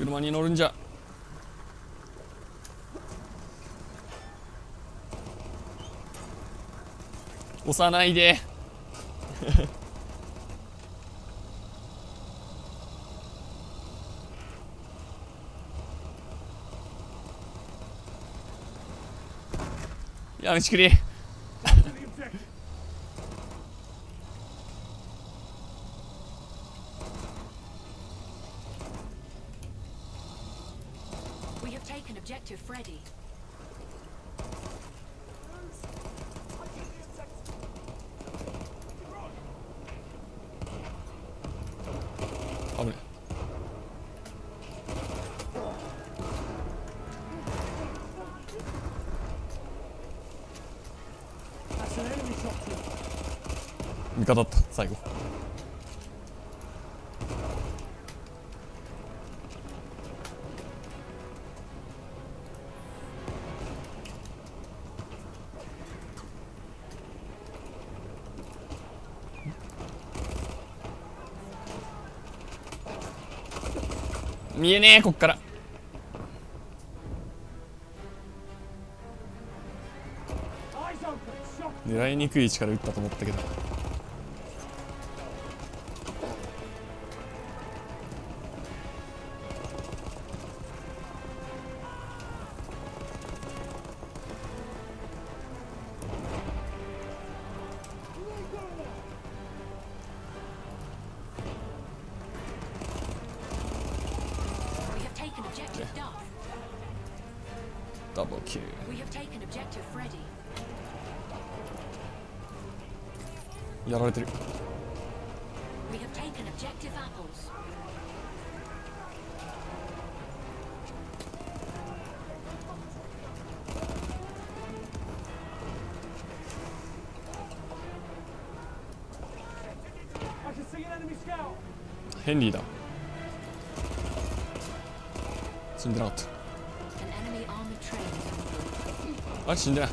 車に乗るんじゃ。押さないで。やめちくれ。We have taken objective Freddy. 危ね That's 見えねえこっから。狙いにくい位置から撃ったと思ったけど。ダブルキル We have taken objective Freddy. やられてる We have taken objective Apples. I can see an enemy scout. ヘンリーだ死んでなかっ An enemy armored train is en route. た あれ死んでない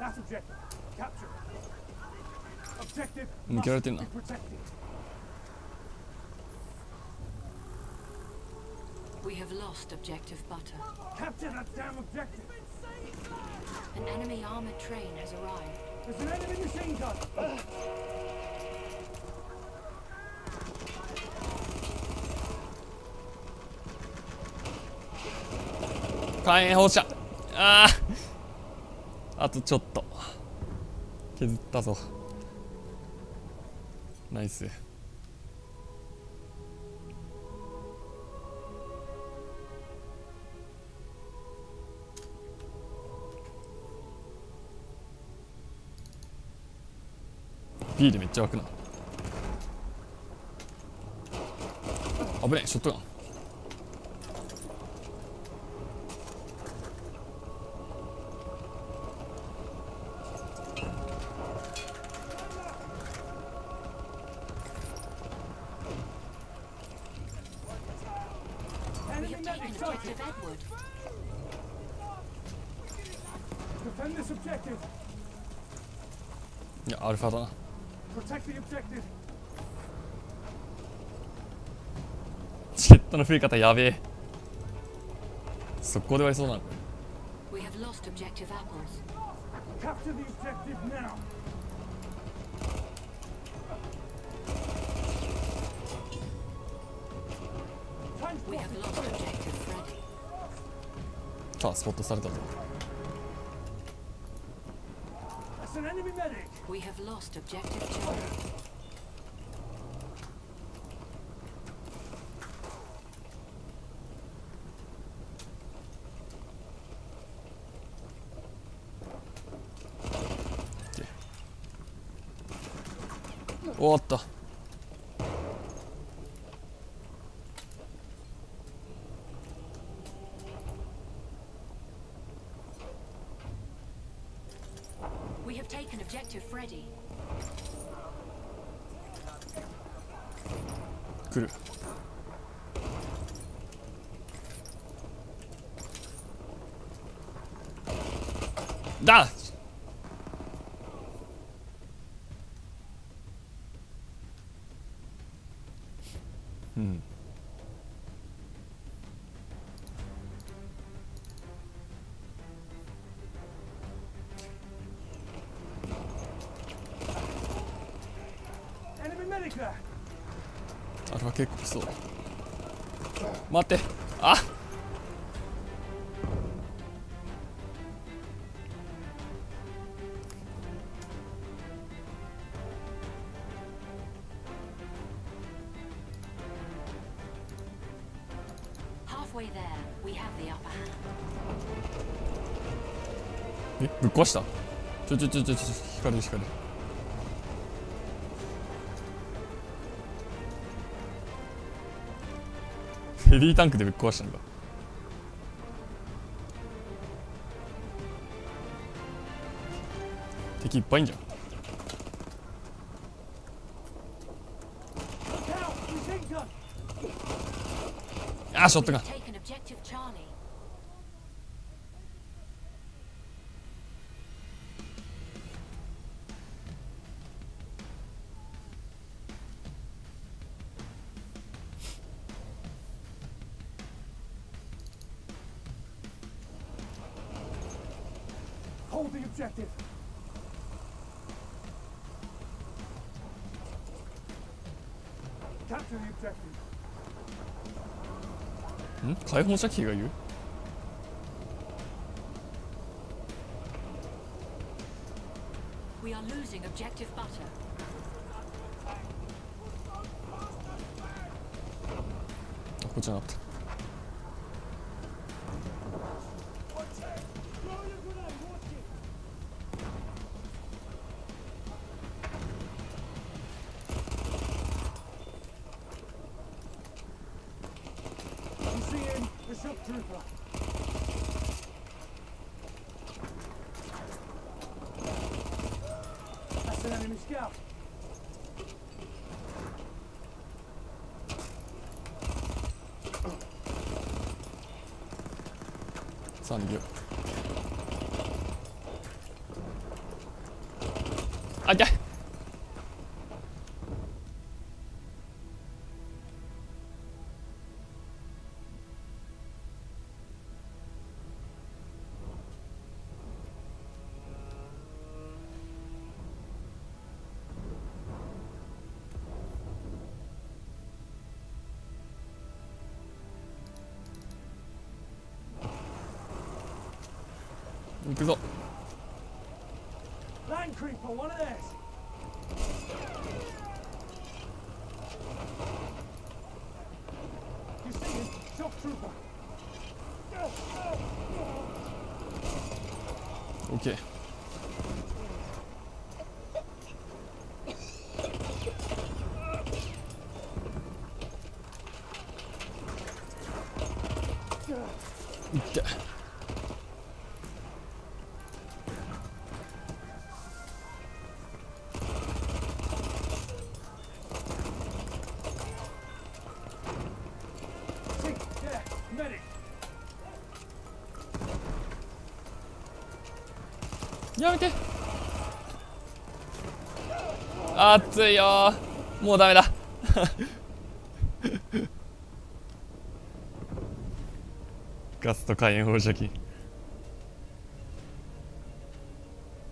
That's objective. Capture. Objective. 抜けられてんな must be protected. We have lost objective Butter. Capture that damn objective. An enemy armored train has arrived. There's an enemy machine gun. 火炎放射。あああとちょっと。削ったぞ。ナイス。ビーでめっちゃ湧くな。危ねえショットガン。We have taken objective Edward. Defend this objective. いやアルファだな Protect the objective. チケットの増え方やべえ速攻で終わりそうなの We have lost objective Apples. Capture the objective now. We have spotted. lost objective Freddy. さあスポットされたぞ That's an enemy medic. We have lost objective Charlie. 終わった We have taken objective Freddy. 来るだあれは結構きそう。待って。あっ。Halfway there, we have the upper hand. えぶっ壊した？ちょちょちょちょちょ光る光る。ヘビータンクでぶっ壊したのか。敵いっぱいいんじゃん!あーショットガン objective! Capture the objective! ん解放射器が言う We are losing objective butter. あこっちじゃなかった an enemy scout. さあ逃行くぞ。やめて。熱いよ。もうダメだ。ガスト火炎放射器。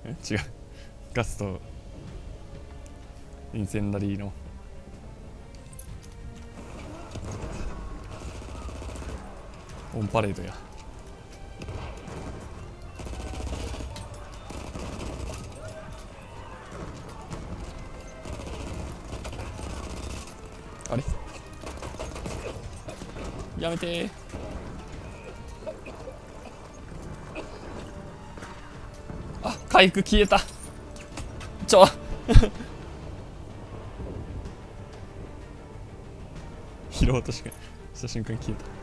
え？違う。ガスト。インセンダリーの。オンパレードや。あれ？やめて。ーあ回復消えた。ちょ。拾おうとしかした瞬間消えたたまない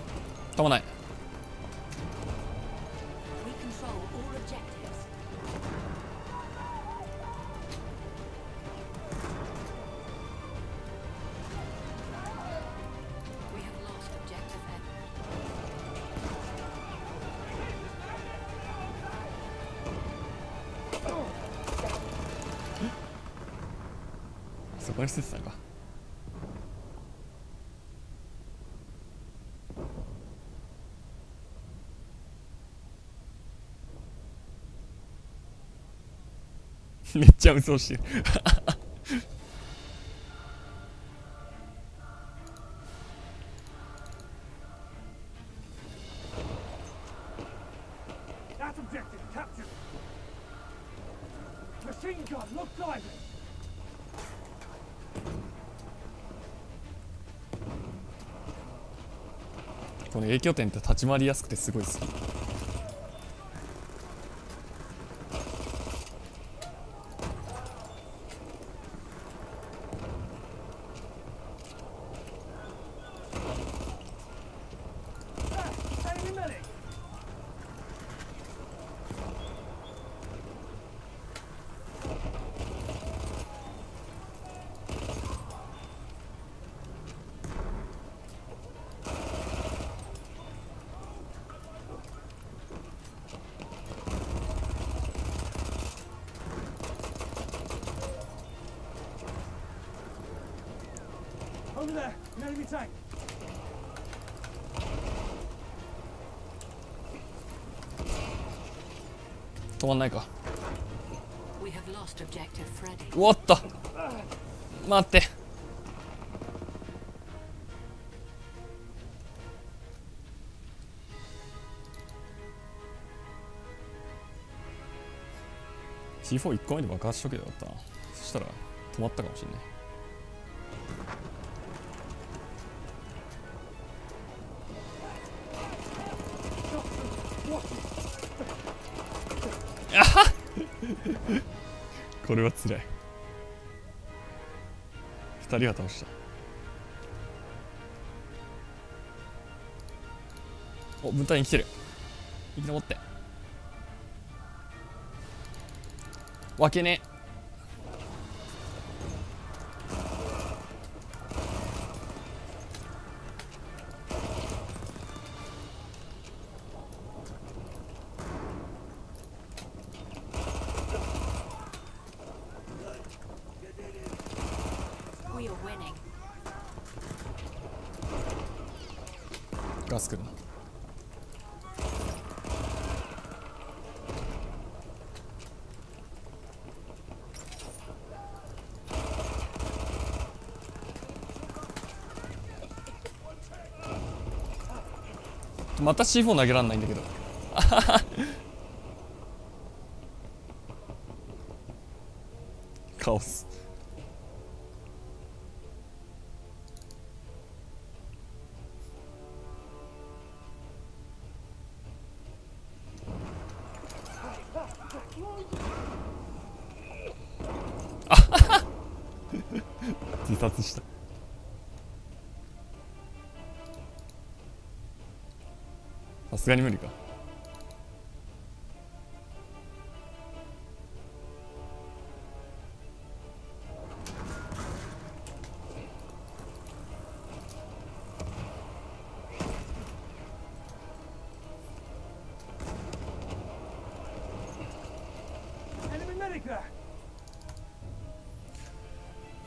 We control all objectives. We have lost objective Edward. あそこに捨ててたのかめっちゃ嘘をしこの影響点って立ち回りやすくてすごい好す。Over there, an enemy tank. 止まんないか We have lost objective Freddy. おっと待って4 1個目で爆発しとけばよかったなそしたら止まったかもしれないこれは辛い。二人は倒した。お舞台に来てる。生き残って。わけね。えガスくるなまた C4 投げらんないんだけど。カオス。自殺した。さすがに無理か。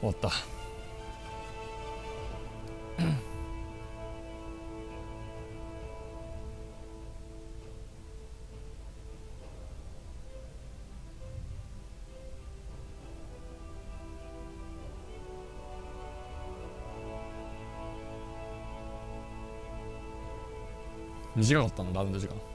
終わった。短かったのラウンド時間